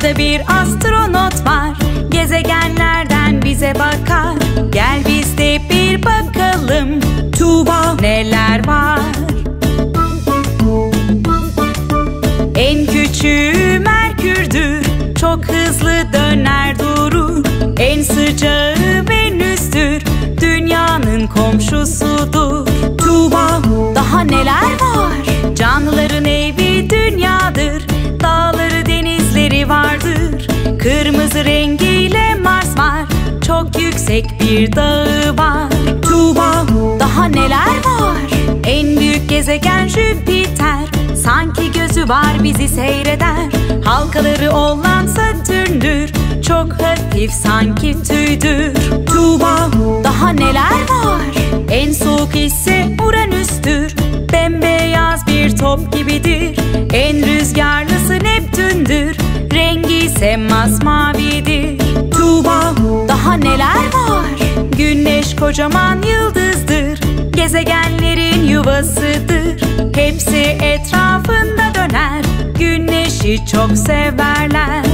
Uzayda bir astronot var. Gezegenlerden bize bakar. Gel biz de bir bakalım Tuğba neler var. En küçüğü Merkür'dür. Çok hızlı döner durur. En sıcağı Venüs'tür. Dünyanın komşusudur vardır. Kırmızı rengiyle Mars var. Çok yüksek bir dağı var. Tuğba daha neler var? En büyük gezegen Jüpiter. Sanki gözü var bizi seyreder. Halkaları olan Satürn'dür Çok hafif sanki tüydür. Tuğba daha neler var? En soğuk ise Uranüs'tür ise masmavidir Tuğba daha neler var? Güneş kocaman yıldızdır. Gezegenlerin yuvasıdır. Hepsi etrafında döner. Güneşi çok severler